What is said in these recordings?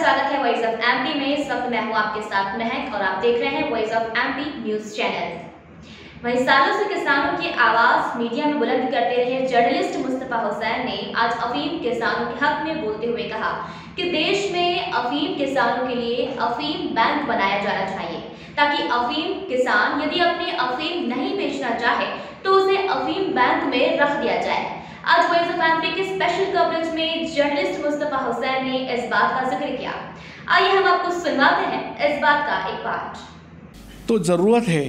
स्वागत है voice of MP में। इस वक्त मैं हूँ आपके साथ महक और आप देख रहे हैं Voice of MP news channel वहीं सालों से किसानों की आवाज़ मीडिया में बुलंद करते रहे जर्नलिस्ट मुस्तफ़ा हुसैन ने आज अफीम किसानों के हक में बोलते हुए कहा कि देश में अफीम किसानों के लिए अफीम बैंक बनाया जाना चाहिए, ताकि अफीम किसान यदि अपनी अफीम नहीं बेचना चाहे तो उसे अफीम बैंक में रख दिया जाए। आज वॉइस ऑफ़ एमपी के स्पेशल कवरेज में जर्नलिस्ट मुस्तफ़ा हुसैन ने इस बात का ज़िक्र किया। आइए हम आपको सुनवाते हैं इस बात का एक पार्ट तो ज़रूरत है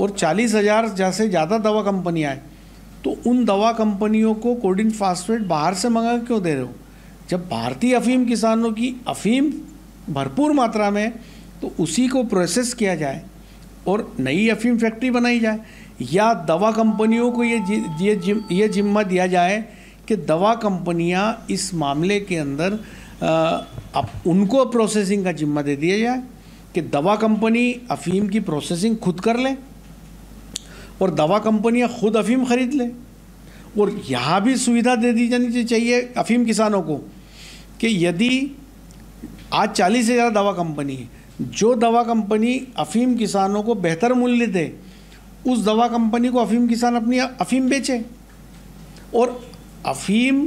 और चालीस हज़ार जैसे ज़्यादा दवा कंपनियाँ हैं तो उन दवा कंपनियों को कोडिन फास्फेट बाहर से मंगा क्यों दे रहे हो? जब भारतीय अफीम किसानों की अफीम भरपूर मात्रा में तो उसी को प्रोसेस किया जाए और नई अफीम फैक्ट्री बनाई जाए। या दवा कंपनियों को ये ये जिम, ये जिम्मा दिया जाए कि दवा कंपनियाँ इस मामले के अंदर अब उनको प्रोसेसिंग का जिम्मा दे दिया जाए कि दवा कंपनी अफीम की प्रोसेसिंग खुद कर ले और दवा कंपनियाँ खुद अफीम ख़रीद लें। और यहाँ भी सुविधा दे दी जानी चाहिए अफीम किसानों को कि यदि आज चालीस हज़ार दवा कंपनी है, जो दवा कंपनी अफीम किसानों को बेहतर मूल्य दे उस दवा कंपनी को अफीम किसान अपनी अफीम बेचे और अफीम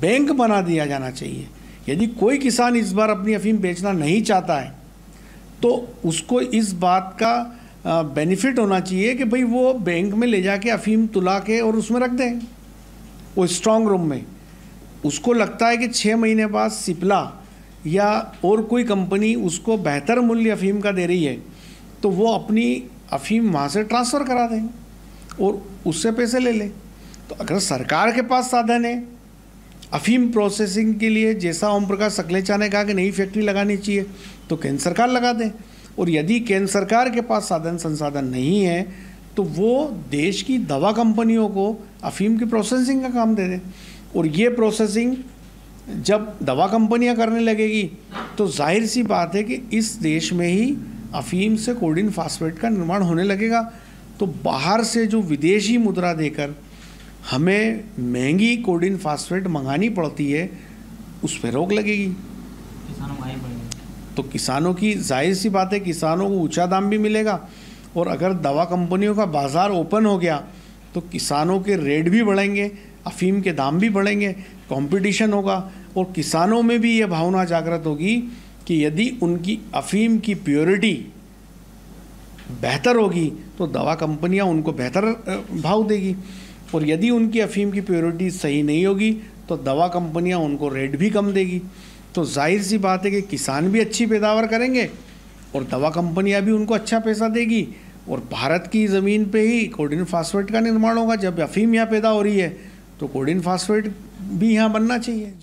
बैंक बना दिया जाना चाहिए। यदि कोई किसान इस बार अपनी अफीम बेचना नहीं चाहता है तो उसको इस बात का बेनिफिट होना चाहिए कि भाई वो बैंक में ले जाके अफीम तुला के और उसमें रख दें। वो स्ट्रांग रूम में। उसको लगता है कि छः महीने बाद सिपला या और कोई कंपनी उसको बेहतर मूल्य अफीम का दे रही है तो वो अपनी अफीम वहाँ से ट्रांसफ़र करा दें और उससे पैसे ले लें। तो अगर सरकार के पास साधन है अफीम प्रोसेसिंग के लिए जैसा ओम प्रकाश सकलेचा ने कहा कि नई फैक्ट्री लगानी चाहिए तो केंद्र सरकार लगा दें। और यदि केंद्र सरकार के पास साधन, संसाधन नहीं है तो वो देश की दवा कंपनियों को अफीम की प्रोसेसिंग का काम दे दें। और ये प्रोसेसिंग जब दवा कंपनियाँ करने लगेगी तो ज़ाहिर सी बात है कि इस देश में ही अफीम से कोडिन फास्फेट का निर्माण होने लगेगा। तो बाहर से जो विदेशी मुद्रा देकर हमें महँगी कोडिन फास्फेट मंगानी पड़ती है उस पर रोक लगेगी। तो किसानों की ज़ाहिर सी बात है किसानों को ऊँचा दाम भी मिलेगा। और अगर दवा कंपनियों का बाज़ार ओपन हो गया तो किसानों के रेट भी बढ़ेंगे अफीम के दाम भी बढ़ेंगे कंपटीशन होगा और किसानों में भी ये भावना जागृत होगी कि यदि उनकी अफीम की प्योरिटी बेहतर होगी तो दवा कंपनियाँ उनको बेहतर भाव देगी। और यदि उनकी अफीम की प्योरिटी सही नहीं होगी तो दवा कंपनियाँ उनको रेट भी कम देगी। तो ज़ाहिर सी बात है कि किसान भी अच्छी पैदावार करेंगे, और दवा कंपनियाँ भी उनको अच्छा पैसा देगी। और भारत की ज़मीन पे ही कोडिन फास्फेट का निर्माण होगा। जब अफीम यहाँ पैदा हो रही है तो कोडिन फास्फेट भी यहाँ बनना चाहिए।